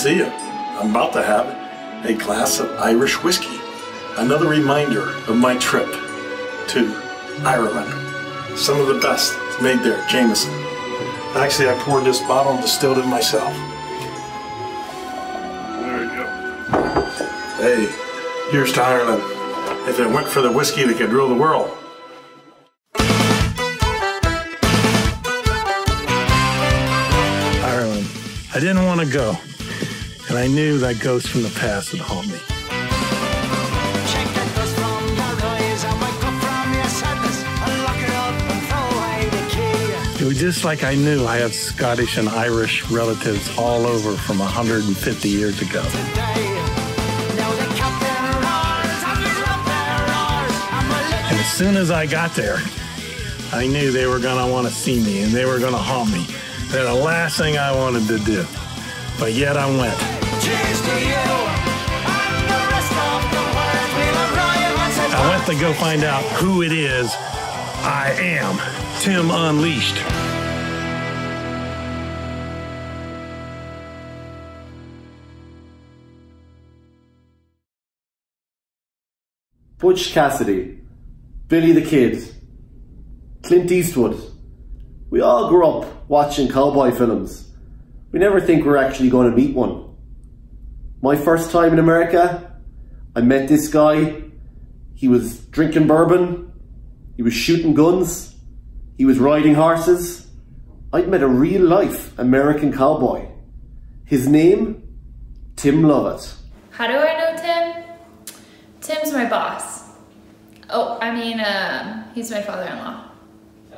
see you. I'm about to have a glass of Irish whiskey. Another reminder of my trip to Ireland. Some of the best made there, Jameson. Actually, I poured this bottle and distilled it myself. There you go. Hey, here's to Ireland. If it went for the whiskey, they could rule the world. Ireland. I didn't want to go, and I knew that ghost from the past would haunt me. It was just like I knew I had Scottish and Irish relatives all over from 150 years ago. And as soon as I got there, I knew they were going to want to see me and they were going to haunt me. They're the last thing I wanted to do. But yet I went. I went to go find out who it is I am. Tim Unleashed. Butch Cassidy, Billy the Kid, Clint Eastwood. We all grew up watching cowboy films. We never think we're actually going to meet one. My first time in America, I met this guy. He was drinking bourbon. He was shooting guns. He was riding horses. I'd met a real life American cowboy. His name, Tim Lovett. How do I know Tim? Tim's my boss. Oh, I mean, um, he's my father-in-law.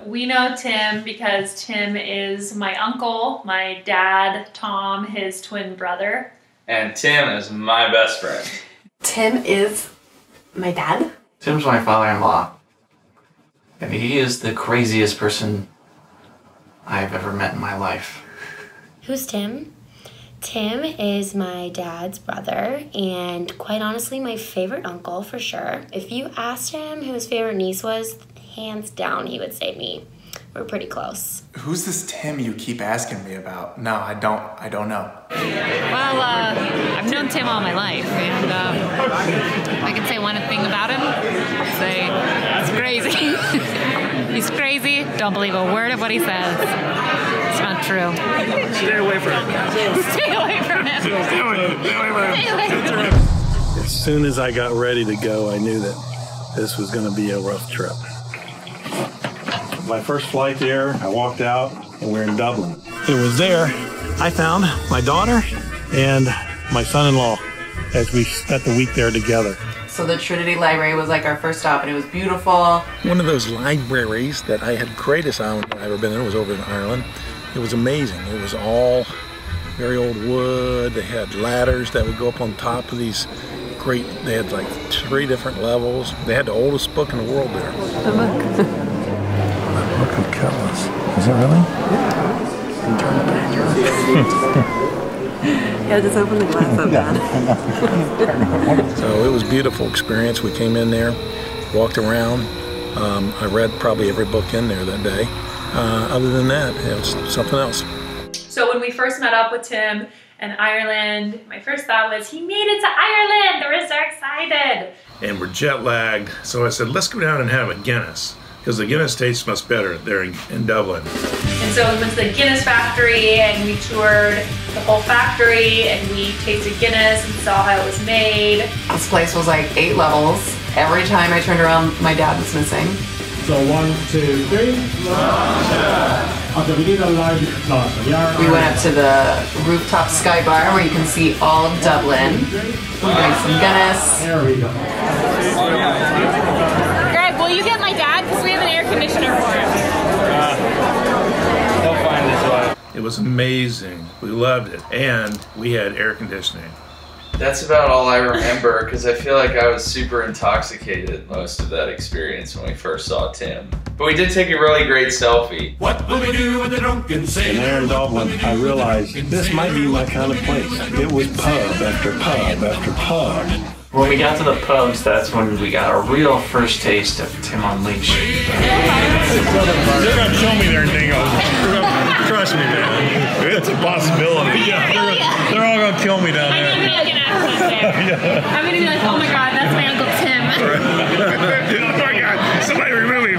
We know Tim because Tim is my uncle, my dad, Tom, his twin brother. And Tim is my best friend. Tim is my dad. Tim's my father-in-law. And he is the craziest person I've ever met in my life. Who's Tim? Tim is my dad's brother, and quite honestly, my favorite uncle for sure. If you asked him who his favorite niece was, hands down, he would say me. We're pretty close. Who's this Tim you keep asking me about? No, I don't. I don't know. Well, uh, I've known Tim all my life, and um, I can say one thing about him. Say, it's crazy. He's crazy. Don't believe a word of what he says. It's not true. Stay away from him. Stay away from him. Stay away, stay away Stay away from him. As soon as I got ready to go, I knew that this was going to be a rough trip. My first flight there, I walked out and we're in Dublin. It was there I found my daughter and my son in law as we spent the week there together. So the Trinity Library was like our first stop, and it was beautiful. One of those libraries that I had greatest island I've ever been in was over in Ireland. It was amazing. It was all very old wood. They had ladders that would go up on top of these great, they had like three different levels. They had the oldest book in the world there. The book. Is it really? yeah, Yeah, just open the glass up, Dad. So it was a beautiful experience. We came in there, walked around. Um, I read probably every book in there that day. Uh, other than that, it was something else. So when we first met up with Tim in Ireland, my first thought was, he made it to Ireland! We're so excited! and we're jet lagged. So I said, let's go down and have a Guinness because the Guinness tastes much better there in, in Dublin. And so we went to the Guinness factory and we toured the whole factory and we tasted Guinness and saw how it was made. This place was like eight levels. Every time I turned around, my dad was missing. So one, two, three. Okay, we need a large glass. Yeah. We went up to the rooftop sky bar where you can see all of Dublin. We drank some Guinness. There we go. Oh, Greg, will you get my dad? Because we have an air conditioner for him. He'll find his way. It was amazing. We loved it. And we had air conditioning. That's about all I remember because I feel like I was super intoxicated most of that experience when we first saw Tim. But we did take a really great selfie. What will we do with the drunken And sailor? there in Dublin, I realized this might be my kind of place. It was pub after pub after pub. When we got to the pubs, that's when we got a real first taste of Tim Unleashed. They're gonna kill me there, Dingo. Trust me, man. It's a possibility. Yeah, they're, they're all gonna kill me down I'm gonna be there. like an accent there. I'm gonna be like, oh my god, that's my uncle Tim. oh my God! Somebody remove him.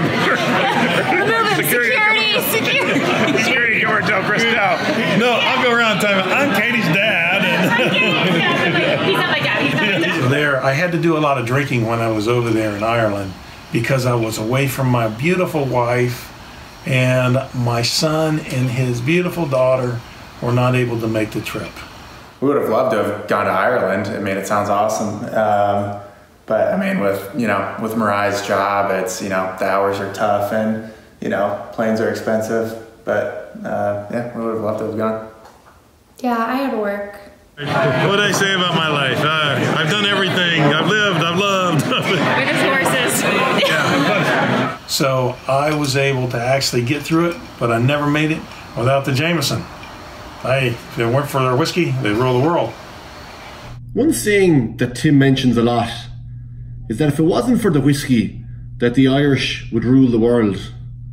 Security, security. Security guard, tell Chris now. No, I'll go around time. I'm Caitie's dad. And He's not my dad. He's not my dad. there, I had to do a lot of drinking when I was over there in Ireland because I was away from my beautiful wife, and my son and his beautiful daughter were not able to make the trip. We would have loved to have gone to Ireland. I mean, it sounds awesome. Um, but I mean, with you know, with Moriah's job, it's you know, the hours are tough, and you know, planes are expensive. But uh, yeah, we would have loved to have gone. Yeah, I had to work. What did I say about my life? Uh, I've done everything. I've lived. I've loved. With his horses. so I was able to actually get through it, but I never made it without the Jameson. Hey, if it weren't for their whiskey, they'd rule the world. One saying that Tim mentions a lot is that if it wasn't for the whiskey, that the Irish would rule the world.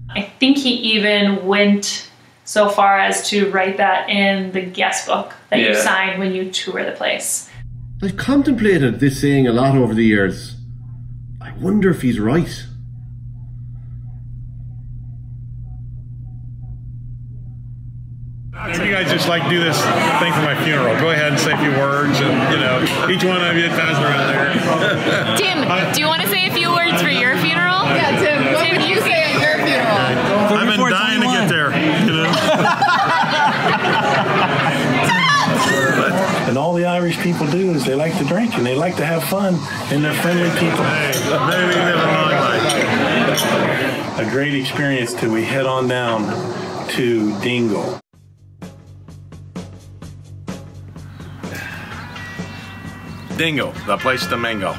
I think he even went so far as to write that in the guest book that you Yeah. sign when you tour the place. I've contemplated this saying a lot over the years. I wonder if he's right. If you guys just like do this thing for my funeral, go ahead and say a few words, and you know, each one of you pass around there. Tim, uh, do you want to say a few words for your funeral? Yeah, Tim. What would you say at your funeral? I've been dying to get there, you know. and all the Irish people do is they like to drink and they like to have fun, and they're friendly people. Hey, maybe live a long life. A great experience till we head on down to Dingle. Dingle, the place to mingle.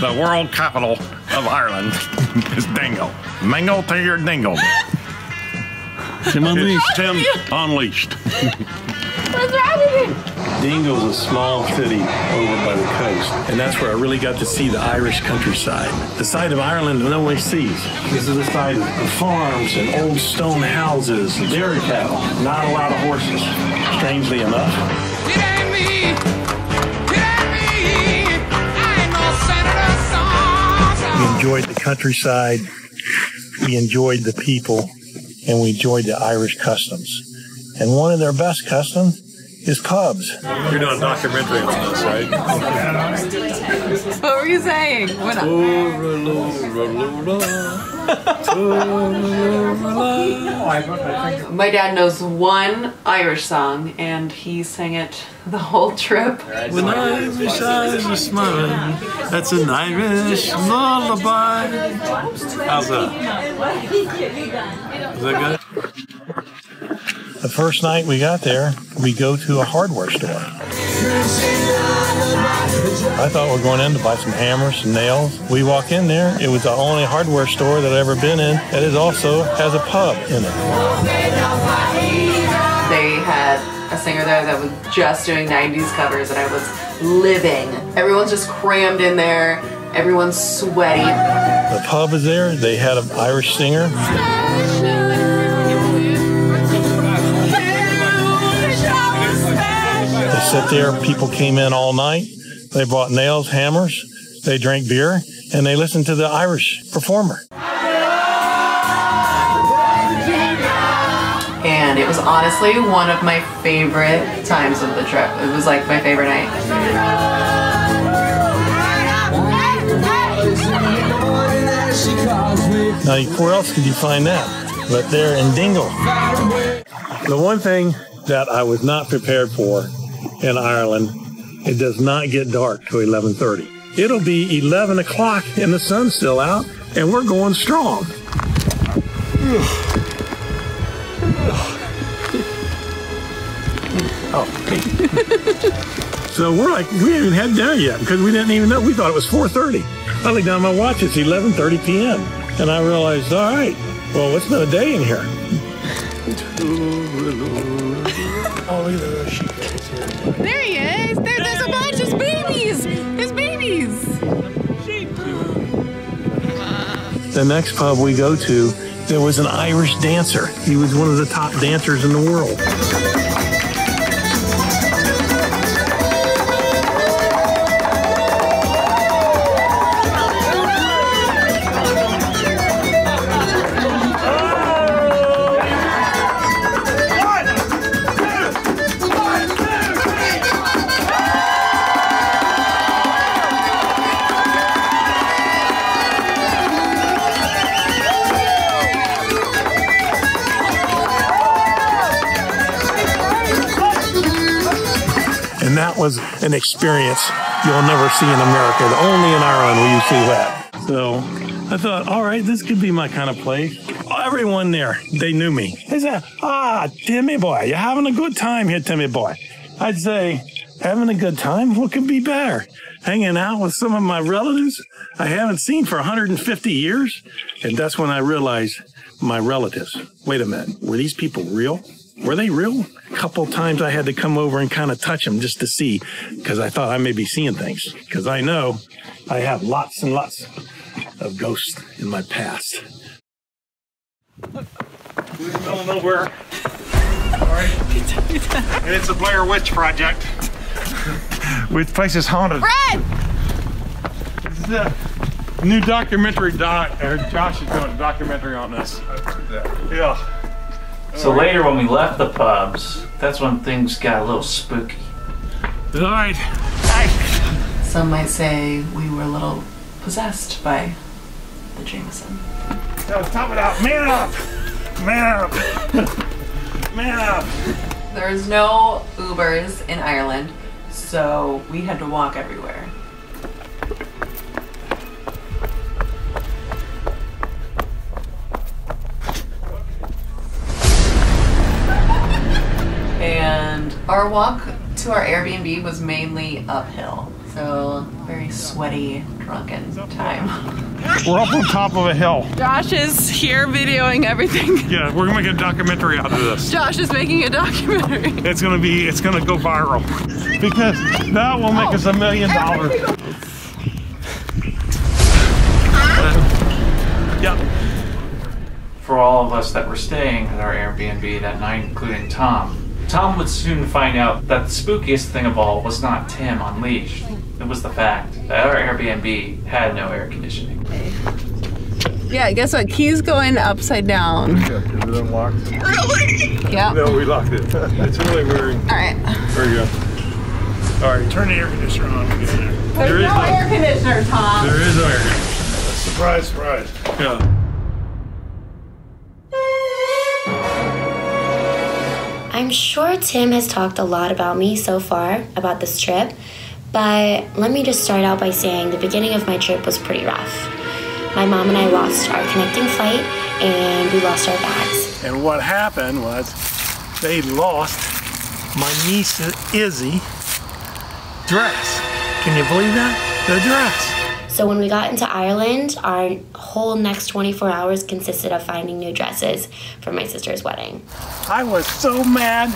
the world capital of Ireland is Dingle. Mingle to your dingle. Tim Unleashed. It's Tim Unleashed. What's wrong with you? Dingle's a small city over by the coast, and that's where I really got to see the Irish countryside. The side of Ireland that nobody sees. This is the side of farms and old stone houses, dairy cattle, not a lot of horses, strangely enough. Enjoyed the countryside, we enjoyed the people, and we enjoyed the Irish customs. And one of their best customs is pubs. You're doing a documentary on this, right? What were you saying? What My dad knows one Irish song, and he sang it the whole trip. When Irish eyes are smiling, that's an Irish lullaby. How's that? Is that good? The first night we got there, we go to a hardware store. I thought we're going in to buy some hammers and nails. We walk in there, it was the only hardware store that I've ever been in that is also has a pub in it. They had a singer there that was just doing 90s covers, and I was living. Everyone's just crammed in there, everyone's sweaty. The pub is there, they had an Irish singer. They sit there, people came in all night. They bought nails, hammers, they drank beer, and they listened to the Irish performer. And it was honestly one of my favorite times of the trip. It was like my favorite night. Now, where else could you find that? But there in Dingle. The one thing that I was not prepared for in Ireland, it does not get dark till 11:30. It'll be 11 o'clock and the sun's still out, and we're going strong. Oh. so we're like, we haven't even had dinner yet because we didn't even know. We thought it was 4:30. I look down my watch; it's 11:30 p.m. And I realized, all right, well, it's been a day in here. There he is. There's The next pub we go to, there was an Irish dancer. He was one of the top dancers in the world. Was an experience you'll never see in America. Only in Ireland will you see that. So I thought, all right, this could be my kind of place. Everyone there, they knew me. They said, ah, Timmy boy, you're having a good time here, Timmy boy. I'd say, having a good time? What could be better? Hanging out with some of my relatives I haven't seen for 150 years. And that's when I realized my relatives. Wait a minute, were these people real? Were they real? A couple times I had to come over and kind of touch them just to see, because I thought I may be seeing things. Because I know I have lots and lots of ghosts in my past. We're going nowhere. All right. And it's a Blair Witch project. Which place is haunted. Fred! This is a new documentary doc, or Josh is doing a documentary on this. Yeah. So later when we left the pubs, that's when things got a little spooky. All right. Some might say we were a little possessed by the Jameson. No, top it out. Man up. Man up. Man up. There's no Ubers in Ireland, so we had to walk everywhere. Our walk to our Airbnb was mainly uphill, so very sweaty, drunken time. We're up on top of a hill. Josh is here videoing everything. Yeah, we're gonna make a documentary out of this. Josh is making a documentary. It's gonna be, it's gonna go viral. Because that will make oh. us a million dollars. Yep. For all of us that were staying at our Airbnb that night, including Tom, Tom would soon find out that the spookiest thing of all was not Tim unleashed. It was the fact that our Airbnb had no air conditioning. Yeah, guess what? Key's going upside down. Yeah, is it unlocked? Really? Yep. No, we locked it. It's really weird. All right. There you go. All right, turn the air conditioner on. Get in there. There's There is no air conditioner, Tom. There is no air conditioner. Surprise, surprise. Yeah. I'm sure Tim has talked a lot about me so far, about this trip, but let me just start out by saying the beginning of my trip was pretty rough. My mom and I lost our connecting flight and we lost our bags. And what happened was they lost my niece Izzy dress. Can you believe that? The dress. So when we got into Ireland, our whole next 24 hours consisted of finding new dresses for my sister's wedding. I was so mad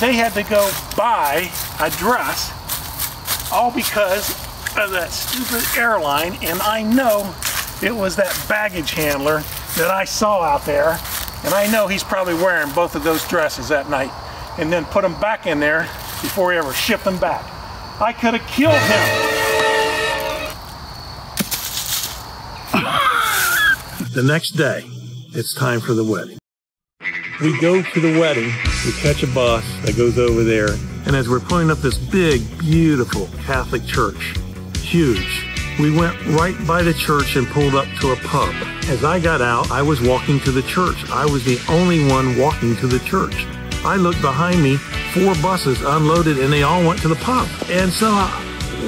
they had to go buy a dress all because of that stupid airline and I know it was that baggage handler that I saw out there and I know he's probably wearing both of those dresses that night and then put them back in there before he ever shipped them back. I could have killed him. The next day, it's time for the wedding. We go to the wedding, we catch a bus that goes over there, and as we're pulling up this big, beautiful Catholic church, huge, we went right by the church and pulled up to a pub. As I got out, I was walking to the church. I was the only one walking to the church. I looked behind me, four buses unloaded, and they all went to the pub. And so, uh,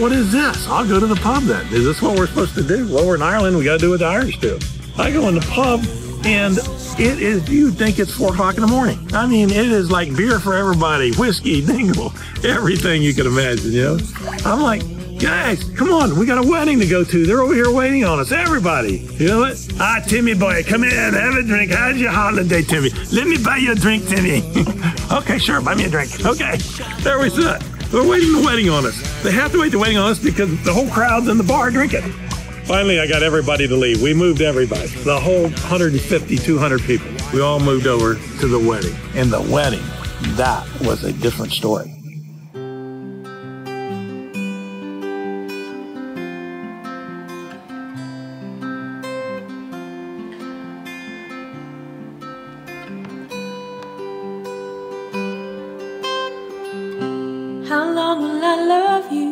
what is this? I'll go to the pub then. Is this what we're supposed to do? Well, we're in Ireland. We got to do what the Irish do. I go in the pub, and it is, you think it's four o'clock in the morning. I mean, it is like beer for everybody, whiskey, dingle, everything you can imagine, you know? I'm like, guys, come on, we got a wedding to go to. They're over here waiting on us, everybody. You know what? Ah, Timmy boy, come in, have a drink. How's your holiday, Timmy? Let me buy you a drink, Timmy. okay, sure, buy me a drink. Okay, there we sit. They're waiting the wedding on us. They have to wait the wedding on us because the whole crowd's in the bar drinking. Finally, I got everybody to leave. We moved everybody. The whole 150, 200 people. We all moved over to the wedding. And the wedding, that was a different story. How long will I love you?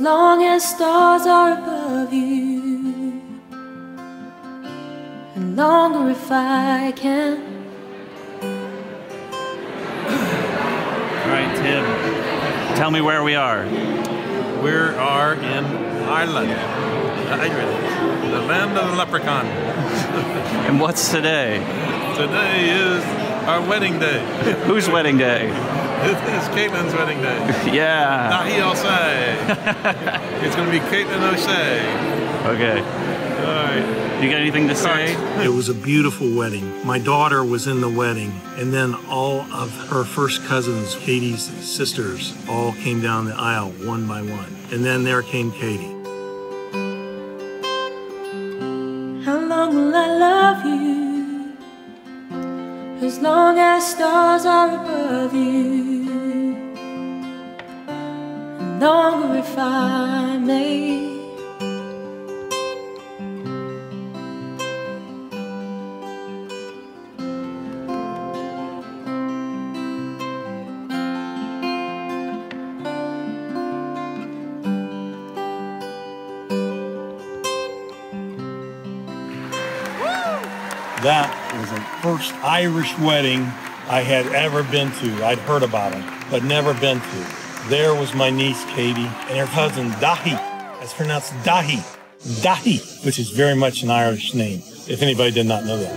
As long as stars are above you. And longer if I can. All right, Tim. Tell me where we are. We are in Ireland, Ireland, the land of the leprechaun. And what's today? Today is our wedding day. Whose wedding day? It's Caitlin's wedding day. Yeah. Nahi Osei. it's going to be Caitlin O'Shea. Okay. All right. You got anything to say? It was a beautiful wedding. My daughter was in the wedding, and then all of her first cousins, Caitie's sisters, all came down the aisle one by one. And then there came Katie. How long will I love you? As long as stars are above you. Longer if I may. That was the first Irish wedding I had ever been to. I'd heard about it, but never been to. There was my niece Caitie and her cousin Daithi. That's pronounced Daithi. Daithi, which is very much an Irish name, if anybody did not know that.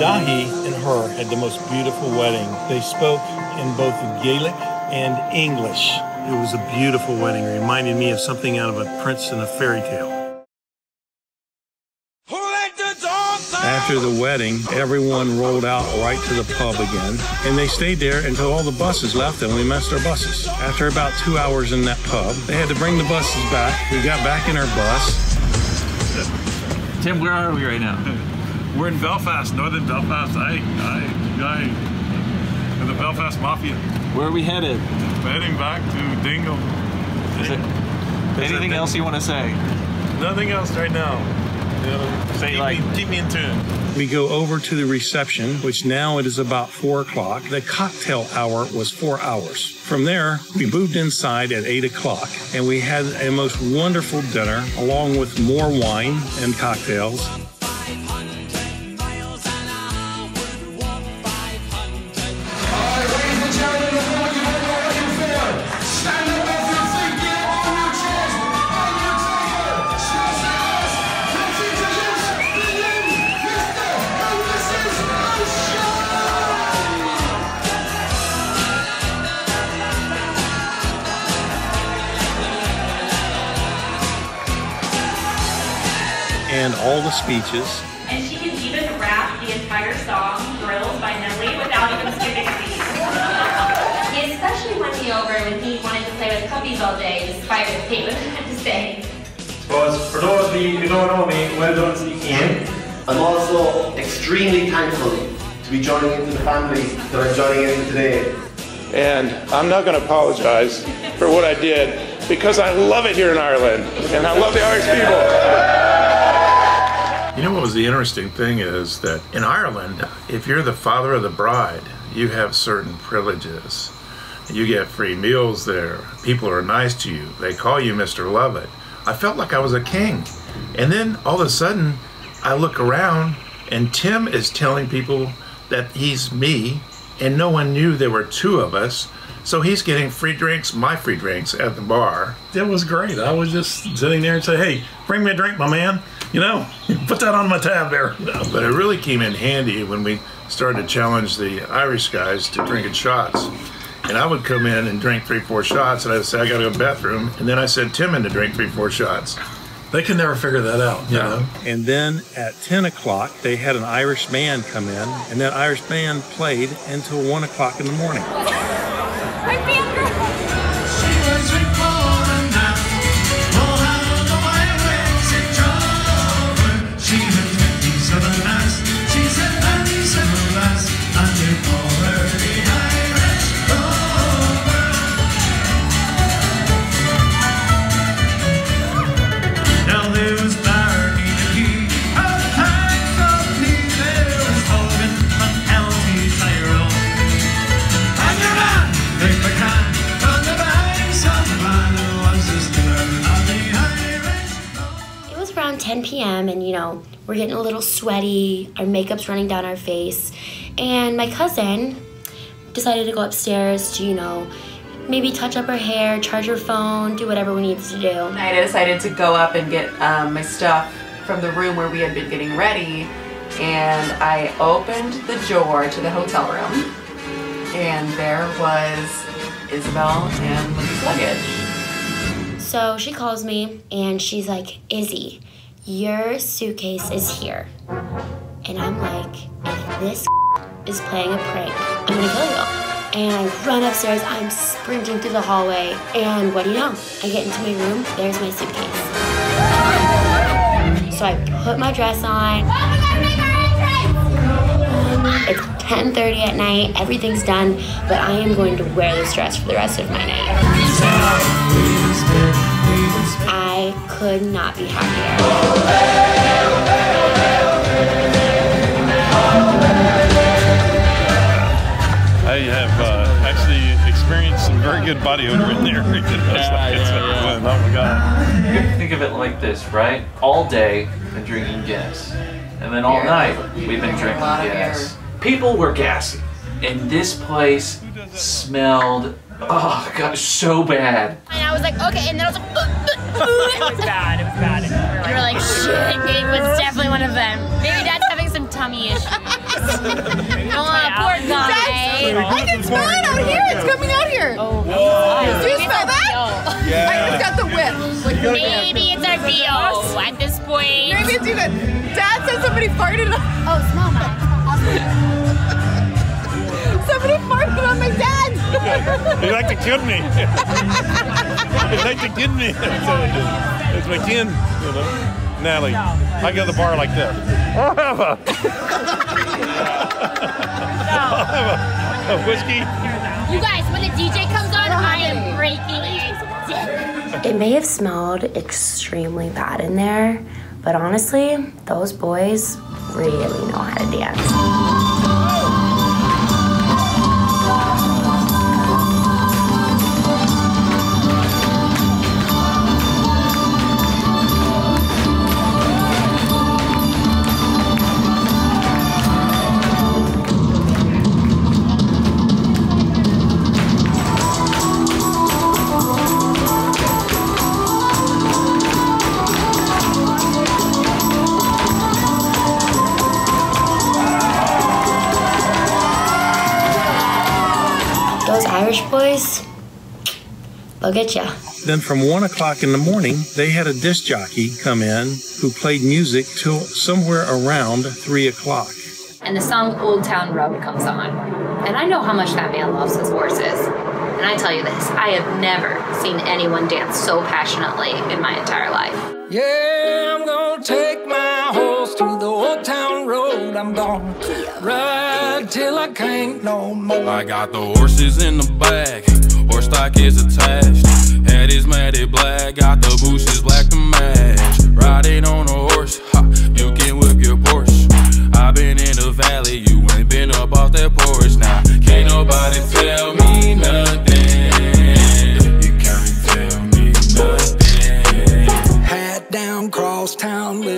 Daithi and her had the most beautiful wedding. They spoke in both Gaelic and English. It was a beautiful wedding. It reminded me of something out of a prince in a fairy tale. After the wedding, everyone rolled out right to the pub again, and they stayed there until all the buses left and we missed our buses. After about two hours in that pub, they had to bring the buses back. We got back in our bus. Tim, where are we right now? We're in Belfast, northern Belfast. Aye, aye, aye. And the Belfast Mafia. Where are we headed? We're heading back to Dingle. Is it, anything else you want to say? Nothing else right now. Say keep, like- me, keep me in tune. We go over to the reception, which now it is about four o'clock. The cocktail hour was four hours. From there, we moved inside at eight o'clock and we had a most wonderful dinner along with more wine and cocktails. Speeches. And she can even rap the entire song Grillz by Nelly without even skipping a beat. He especially won me over when he wanted to play with puppies all day, despite what Kate would have to say. But for those of you who don't know me, well done sneaking in. I'm also extremely thankful to be joining into the family that I'm joining into today. And I'm not going to apologize for what I did because I love it here in Ireland and I love the Irish people. You know what was the interesting thing is that in Ireland, if you're the father of the bride, you have certain privileges. You get free meals there. People are nice to you. They call you Mr. Lovett. I felt like I was a king. And then all of a sudden, I look around and Tim is telling people that he's me, and no one knew there were two of us. So he's getting free drinks, my free drinks at the bar. It was great. I was just sitting there and say, "Hey, bring me a drink, my man." You know, put that on my tab there. But it really came in handy when we started to challenge the Irish guys to drinking shots. And I would come in and drink three, four shots, and I'd say, I gotta go to the bathroom. And then I said Tim in to drink three, four shots. They could never figure that out, you know. And then at 10 o'clock, they had an Irish band come in, and that Irish band played until 1 o'clock in the morning. p.m. and you know, we're getting a little sweaty, our makeup's running down our face, and my cousin decided to go upstairs to, you know, maybe touch up her hair, charge her phone, do whatever we needed to do. I decided to go up and get um, my stuff from the room where we had been getting ready, and I opened the door to the hotel room, and there was Isabel and Libby's luggage. So she calls me and she's like, Izzy, your suitcase is here. And I'm like, if this is playing a prank, I'm gonna kill you. And I run upstairs, I'm sprinting through the hallway, and what do you know? I get into my room, there's my suitcase. So I put my dress on. It's 10:30 at night, everything's done, but I am going to wear this dress for the rest of my night. I could not be happier. I have uh, actually experienced some very good body odor in there. It's like- it's like, oh my god. Think of it like this, right? All day, been drinking Guinness. And then all night, we've been drinking lot of Guinness. People were gassy. And this place smelled, oh god, so bad. And I was like, okay, and then I was like, it was bad. It was bad. You were like, shit, it was definitely one of them. Maybe Dad's having some tummy issues. oh, poor guy. I can smell it out here. It's coming out here. Oh, Do you smell that? Yeah. I just got the whip. Like, Maybe it's our VO at this point. Maybe it's you. Dad said somebody farted. Oh, smell that. Somebody farted on my dad. He like to kill me. he like to kill me. That's what it is. It's my kin, you know. Natalie, I got the bar like this. I'll have a, I'll have a, a whiskey. You guys, when the DJ comes on, I am breaking his dick. It may have smelled extremely bad in there, but honestly, those boys really know how to dance. They'll get ya. Then from one o'clock in the morning, they had a disc jockey come in who played music till somewhere around three o'clock. and the song Old Town Road comes on. And I know how much that man loves his horses. And I tell you this, I have never seen anyone dance so passionately in my entire life. Yeah, I'm gonna take my horse to the old town road. I'm gonna ride till I can't no more. I got the horses in the back, horse stock is attached. Head is matted black, got the bushes black to match. Riding on a horse, ha, you can whip your Porsche. i been in the valley, you ain't been up off that porch. Now, can't nobody tell me nothing.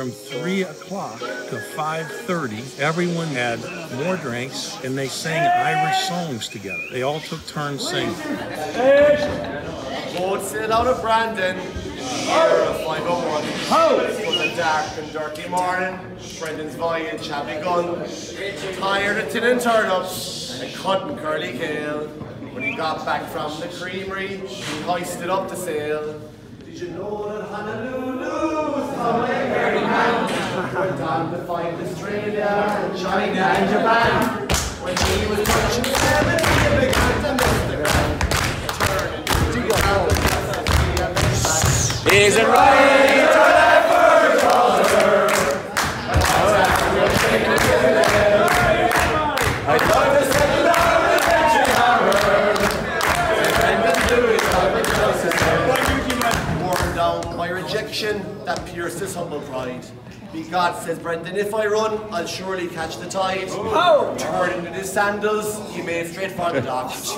from three o'clock to five thirty, everyone had more drinks and they sang Irish songs together. They all took turns singing. Boat sail out of Brandon. 501. It was a dark and dirty morning. Brendan's voyage had begun. Tired of tin and turnips and cutting curly kale. When he got back from the creamery, he hoisted up the sail. Did you know that Honolulu Went on to find Australia and China and Japan. When he was touching 70, he began to miss the ground. Turning to go Is it right rejection that pierces humble pride. Be God, says Brendan, if I run, I'll surely catch the tide. Oh! Turning in his sandals, he made straight for the docks.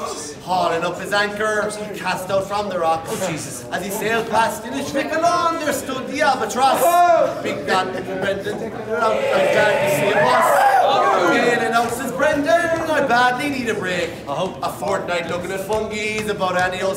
Hauling up his anchor, he cast out from the rocks. Oh, Jesus. As he sailed past in his along, there stood the albatross. Oh. Big God, little Brendan, around, I'm glad to see a boss. Oh. Bailing out, says Brendan, I badly need a break. Oh. A fortnight looking at Fungie is about any old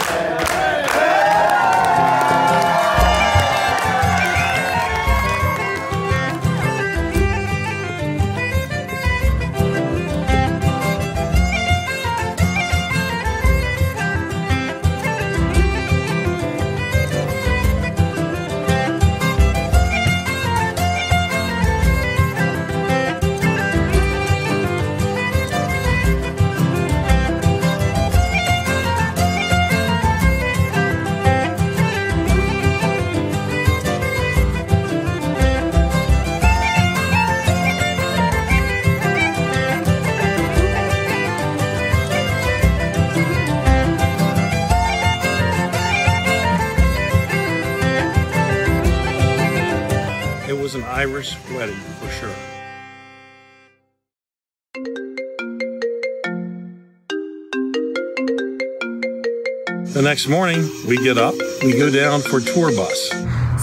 next morning, we get up, we go down for tour bus.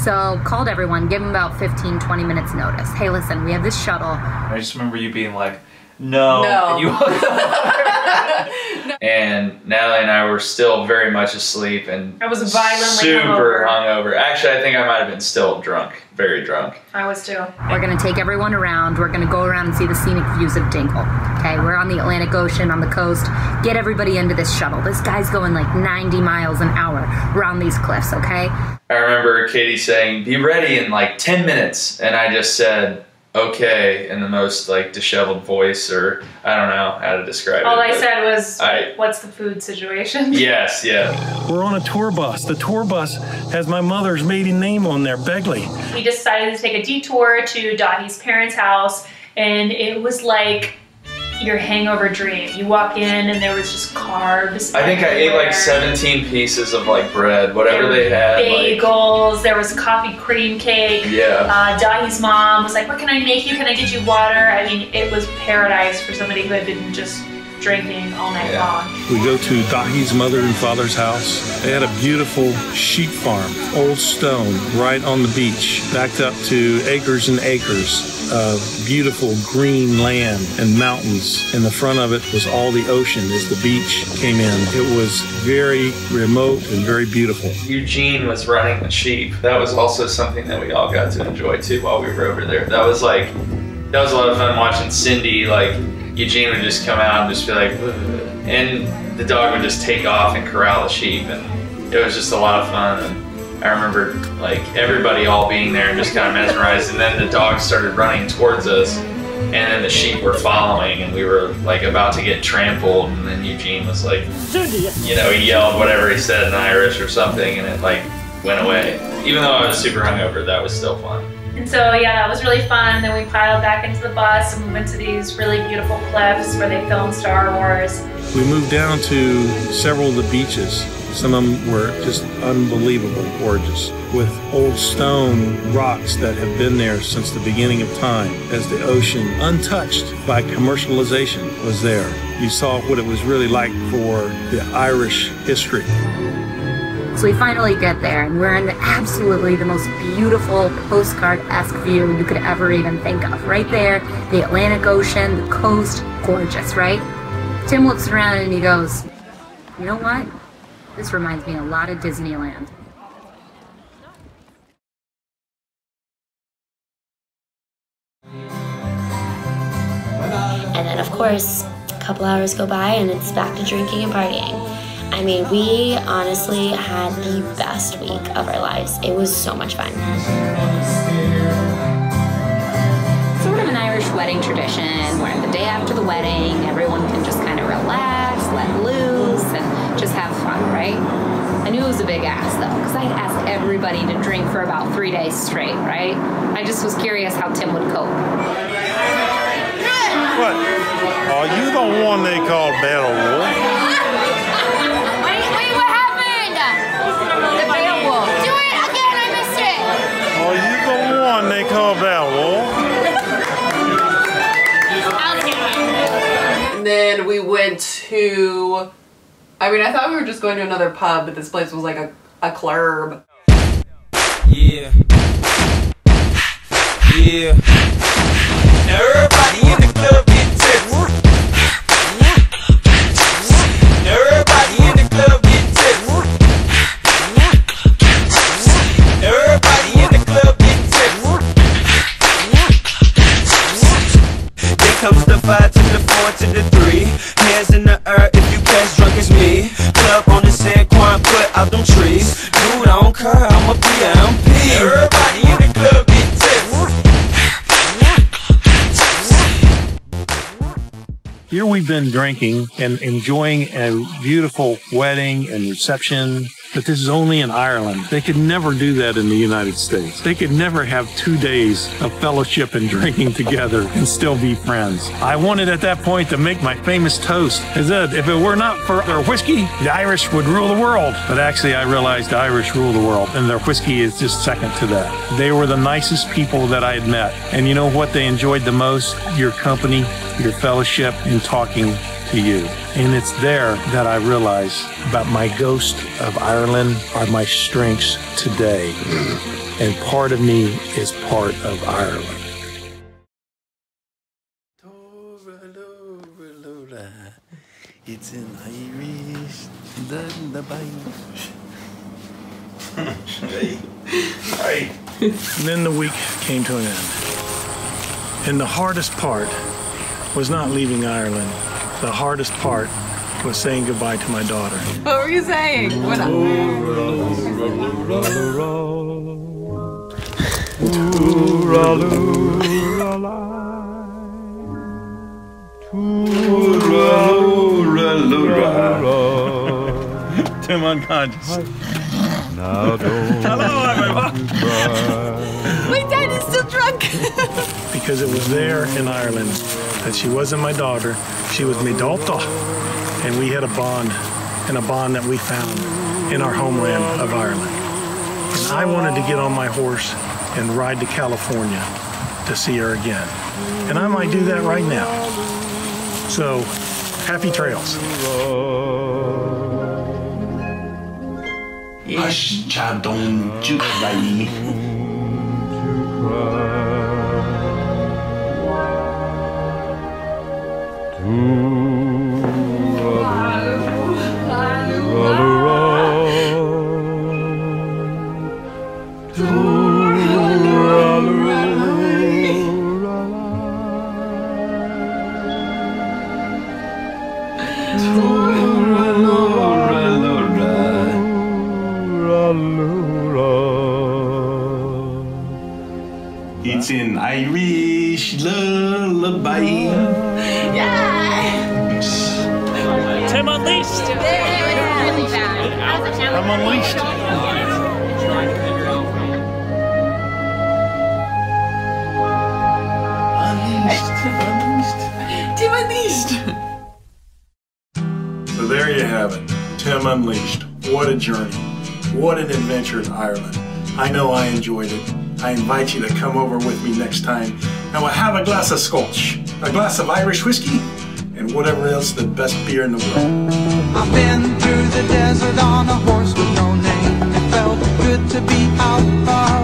So called everyone, give them about 15, 20 minutes notice. Hey, listen, we have this shuttle. I just remember you being like, no. No. And Natalie and I were still very much asleep and I was violently super hungover. hungover. Actually, I think I might have been still drunk, very drunk. I was too. We're gonna take everyone around. We're gonna go around and see the scenic views of Dingle. Okay, we're on the Atlantic Ocean on the coast. Get everybody into this shuttle. This guy's going like 90 miles an hour around these cliffs, okay? I remember Caitie saying, "Be ready in like 10 minutes," and I just said, "Okay," in the most like disheveled voice, or I don't know how to describe All it. All I said was, I- "What's the food situation?" Yes, yeah. We're on a tour bus. The tour bus has my mother's maiden name on there, Begley. we decided to take a detour to Dottie's parents' house, and it was like your hangover dream. You walk in, and there was just carbs. I think I ate like 17 pieces of like bread, whatever they had. Like, Bagels. there was coffee cream cake. Yeah. Uh, Daithi's mom was like, "What can I make you? Can I get you water?" I mean, it was paradise for somebody who had been just drinking all night long. We go to Daithi's mother and father's house. They had a beautiful sheep farm, old stone, right on the beach, backed up to acres and acres of beautiful green land and mountains. In the front of it was all the ocean as the beach came in. It was very remote and very beautiful. Eugene was running the sheep. That was also something that we all got to enjoy too while we were over there. That was like, that was a lot of fun watching Cindy. Like, Eugene would just come out and just be like, "Ugh," and the dog would just take off and corral the sheep, and it was just a lot of fun. And I remember like everybody all being there and just kind of mesmerized. And then the dog started running towards us, and then the sheep were following, and we were like about to get trampled. And then Eugene was like, you know, he yelled whatever he said in Irish or something, and it like went away. Even though I was super hungover, that was still fun. And so, yeah, that was really fun. Then we piled back into the bus and we went to these really beautiful cliffs where they filmed Star Wars. We moved down to several of the beaches. Some of them were just unbelievably gorgeous, with old stone rocks that have been there since the beginning of time, as the ocean, untouched by commercialization, was there. You saw what it was really like for the Irish history. So we finally get there, and we're in the, absolutely the most beautiful postcard-esque view you could ever even think of. Right there, the Atlantic Ocean, the coast, gorgeous, right? Tim looks around and he goes, you know what? This reminds me a lot of Disneyland. And then, of course, a couple hours go by and it's back to drinking and partying. I mean, we honestly had the best week of our lives. It was so much fun. Sort of an Irish wedding tradition where the day after the wedding, everyone can just kind of relax, let loose, and just have fun, right? I knew it was a big ask though, because I'd asked everybody to drink for about three days straight, right? I just was curious how Tim would cope. What? Are you the one they call Battle Wolf? Then we went to. I mean, I thought we were just going to another pub, but this place was like a, a club. Yeah. Yeah. Everybody in the club get everybody in the club get everybody in the club get. Then comes the five to the four to the three. Hands in the air if you catch drunk as me. Club on the San Juan, put out them trees. Dude, I don't care, I'm a PMP. Everybody in the club get tipsy. Here we've been drinking and enjoying a beautiful wedding and reception, but this is only in Ireland. They could never do that in the United States. They could never have two days of fellowship and drinking together and still be friends. I wanted at that point to make my famous toast. Is that if it were not for their whiskey, the Irish would rule the world. But actually, I realized the Irish rule the world, and their whiskey is just second to that. They were the nicest people that I had met. And you know what they enjoyed the most? Your company, your fellowship, and talking to you. And it's there that I realize about my ghost of Ireland are my strengths today. And part of me is part of Ireland. It's an Irish lullaby. hey. Hey. And then the week came to an end. And the hardest part was not leaving Ireland. The hardest part was saying goodbye to my daughter. What were you saying? What Tim unconscious. Now don't Hello, everyone. My dad is still drunk. because it was there in Ireland that she wasn't my daughter, she was my daughter. And we had a bond, and a bond that we found in our homeland of Ireland. And I wanted to get on my horse and ride to California to see her again. And I might do that right now. So, happy trails. Hush, child, don't you cry. Glass of scotch, a glass of Irish whiskey, and whatever else the best beer in the world. I've been through the desert on a horse with no name. It felt good to be out of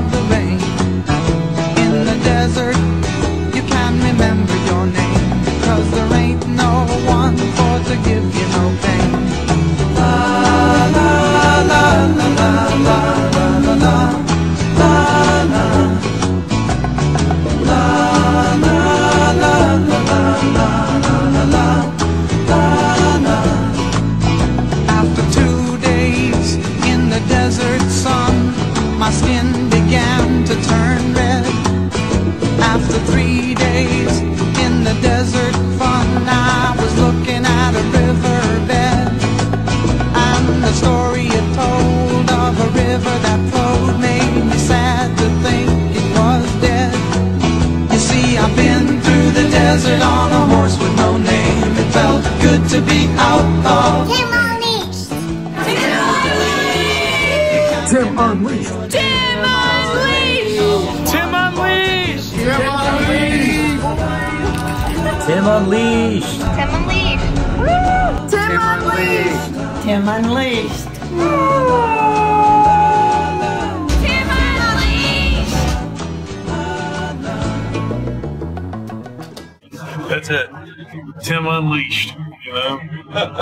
All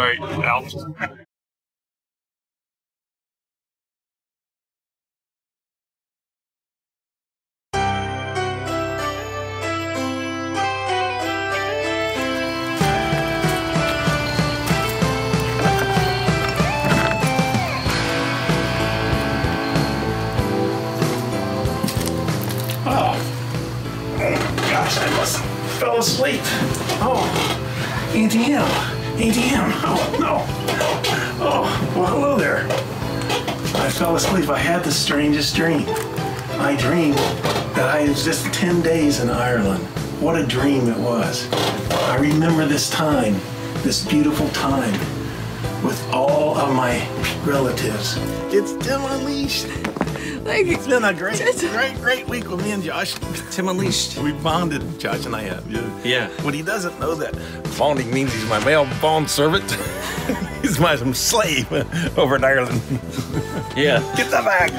right, out. Oh. I must fell asleep. Oh, Auntie M. Auntie Oh, no. Oh, well, hello there. I fell asleep. I had the strangest dream. I dreamed that I was just 10 days in Ireland. What a dream it was. I remember this time, this beautiful time, with all of my relatives. It's Tim Unleashed. Thank you. It's been a great, great, great week with me and Josh. Tim Unleashed. We bonded, Josh and I have. Yeah. But he doesn't know that bonding means he's my male bond servant. he's my slave over in Ireland. Yeah. Get the bag.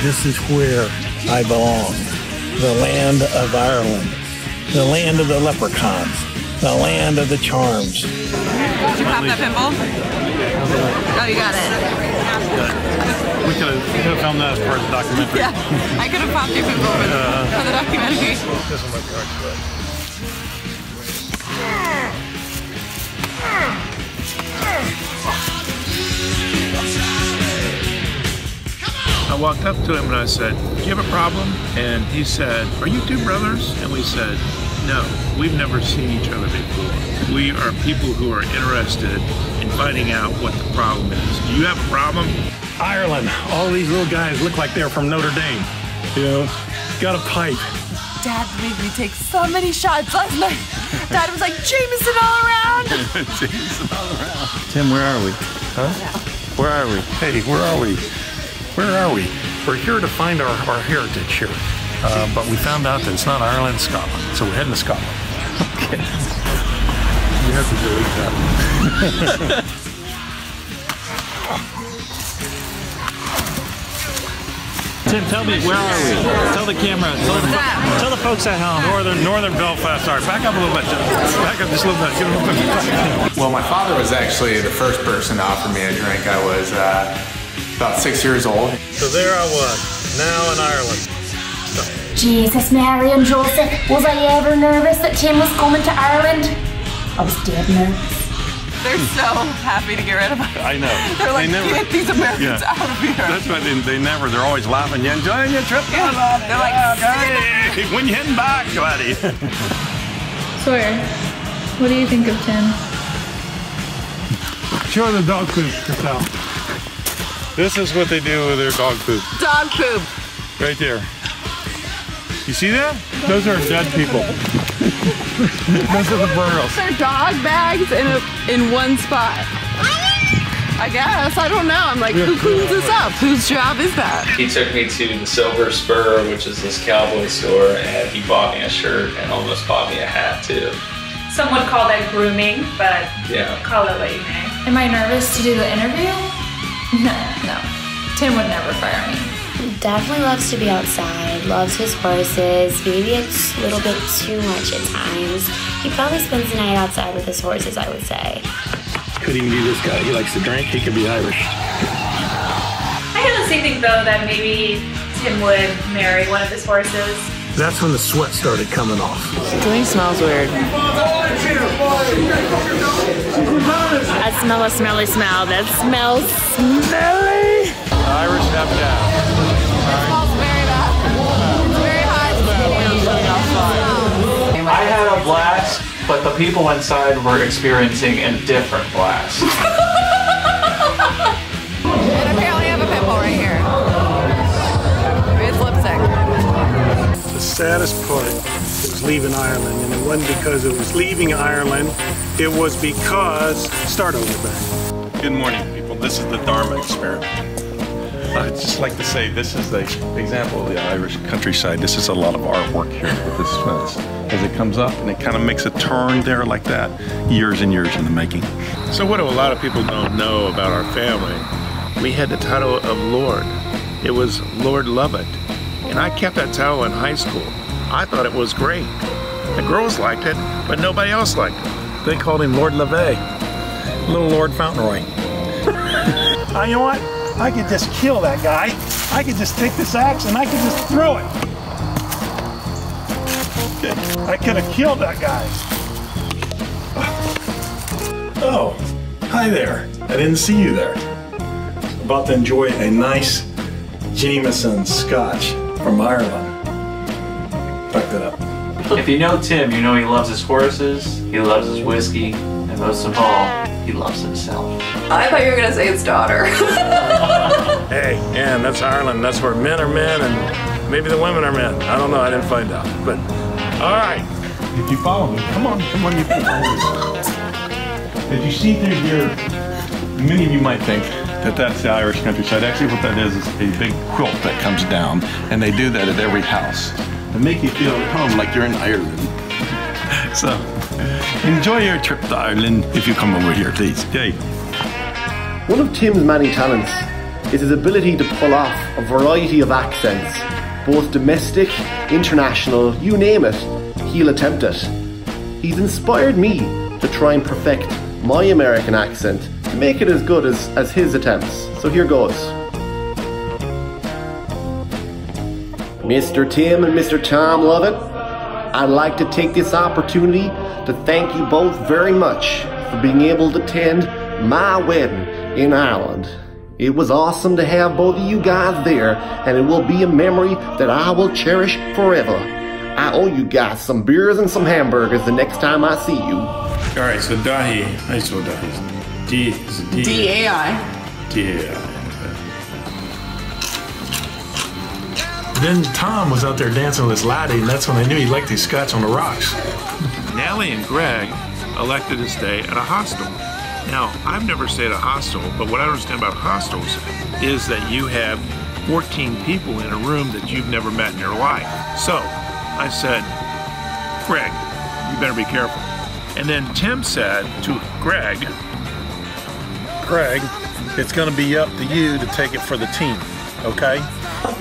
This is where I belong. The land of Ireland. The land of the leprechauns. The land of the charms. Did you pop that pimple? Oh, you got it. We could have, we could have filmed that as part of the documentary. Yeah, I could have popped your pimple for, uh-huh. for the documentary. This one might be hard to put. I walked up to him and I said, Do you have a problem? And he said, Are you two brothers? And we said, No, we've never seen each other before. We are people who are interested in finding out what the problem is. Do you have a problem? Ireland. All these little guys look like they're from Notre Dame. You know, got a pipe. Dad made me take so many shots last night. Dad was like, Jameson all around. Jameson all around. Tim, where are we? Huh? Where are we? Hey, where are we? Where are we? We're here to find our, our heritage here. Uh, but we found out that it's not Ireland, it's Scotland. So we're heading to Scotland. Okay. You have to delete that. Tim, tell me, where are we? Tell the camera. Tell the, tell the folks at home. Northern, Northern Belfast. All right, back up a little bit. Back up just a little bit. Get a little bit. Well, my father was actually the first person to offer me a drink. I was uh, about six years old. So there I was, now in Ireland. Jesus, Mary and Joseph, was I ever nervous that Tim was coming to Ireland? I was dead nervous. They're so happy to get rid of us. I know. They're like, They never- get these Americans Yeah. out of here. That's why they, they never, they're always laughing. You enjoying your trip? Yeah. They're like, okay. When you heading back, buddy? Sawyer, what do you think of Tim? Show the dog poop, Chriselle. This is what they do with their dog poop. Dog poop. Right there. You see that? Those are dead people. Those are the burrows. They're dog bags in a, in one spot. I guess. I don't know. I'm like, who cleans this up? Whose job is that? He took me to the Silver Spur, which is this cowboy store, and he bought me a shirt and almost bought me a hat too. Some would call that grooming, but Yeah. call it what you may. Am I nervous to do the interview? No, no. Tim would never fire me. Definitely loves to be outside, loves his horses, maybe it's a little bit too much at times. He probably spends the night outside with his horses, I would say. Could even be this guy. He likes to drink. He could be Irish. I honestly think though that maybe Tim would marry one of his horses. That's when the sweat started coming off. Doing smells weird. I smell a smelly smell. That smells smelly. Irish have gas. I had a blast, but the people inside were experiencing a different blast. And apparently I have a pimple right here. It's lipstick. The saddest part was leaving Ireland, and it wasn't because it was leaving Ireland, it was because, start over back. Good morning, people. This is the Dharma experiment. I'd just like to say this is the example of the Irish countryside. This is a lot of artwork here with this fence. As it comes up and it kind of makes a turn there like that, years and years in the making. So what do a lot of people don't know about our family? We had the title of Lord. It was Lord Lovett. And I kept that title in high school. I thought it was great. The girls liked it, but nobody else liked it. They called him Lord LeVay. Little Lord Fauntleroy. Uh, you know what? I could just kill that guy. I could just take this axe and I could just throw it. I could have killed that guy. Oh, hi there. I didn't see you there. About to enjoy a nice Jameson Scotch from Ireland. Fucked it up. If you know Tim, you know he loves his horses, he loves his whiskey, and most of all, he loves himself. I thought you were gonna say his daughter. Hey, and that's Ireland. That's where men are men and maybe the women are men. I don't know. I didn't find out. But all right. If you follow me, come on, come on, you can follow me. As you see through here, many of you might think that that's the Irish countryside. Actually, what that is is a big quilt that comes down, and they do that at every house to make you feel at home like you're in Ireland. So, enjoy your trip to Ireland if you come over here, please. Okay. One of Tim's many talents is his ability to pull off a variety of accents, both domestic, international, you name it, he'll attempt it. He's inspired me to try and perfect my American accent to make it as good as, as his attempts. So here goes. Mr. Tim and Mr. Tom Lovett, I'd like to take this opportunity to thank you both very much for being able to attend my wedding in Ireland. It was awesome to have both of you guys there, and it will be a memory that I will cherish forever. I owe you guys some beers and some hamburgers the next time I see you. All right, so Daithi, I saw Daithi. D is it D. D-A-I. D-A-I. Then Tom was out there dancing with his laddie, and that's when I knew he liked these scotch on the rocks. Nellie and Greg elected to stay at a hostel. Now, I've never stayed at a hostel, but what I understand about hostels is that you have 14 people in a room that you've never met in your life. So I said, Greg, you better be careful. And then Tim said to Greg, Greg, it's going to be up to you to take it for the team, okay?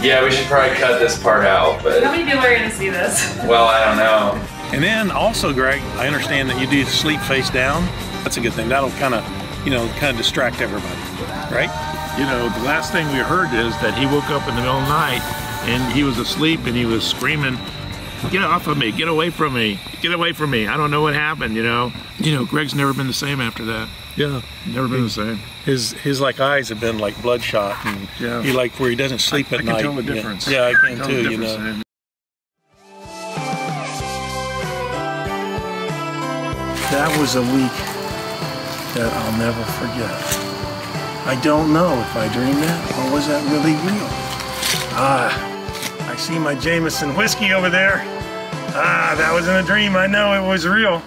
Yeah, we should probably cut this part out, but How many people are gonna see this? well, I don't know. And then also, Greg, I understand that you do sleep face down. That's a good thing. That'll kind of, you know, kind of distract everybody, right? You know, the last thing we heard is that he woke up in the middle of the night and he was asleep and he was screaming, Get off of me, get away from me, get away from me. I don't know what happened, you know. You know, Greg's never been the same after that. Yeah, Never been the same. his his like eyes have been like bloodshot, and Yeah. he like where he doesn't sleep I at can night. tell the difference. Yeah, I can Tell the too. You know. And That was a week that I'll never forget. I don't know if I dreamed that or was that really real. Ah, I see my Jameson whiskey over there. Ah, that wasn't a dream. I know it was real.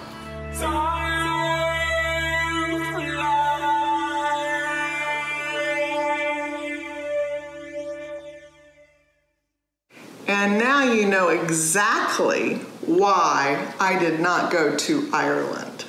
Now you know exactly why I did not go to Ireland.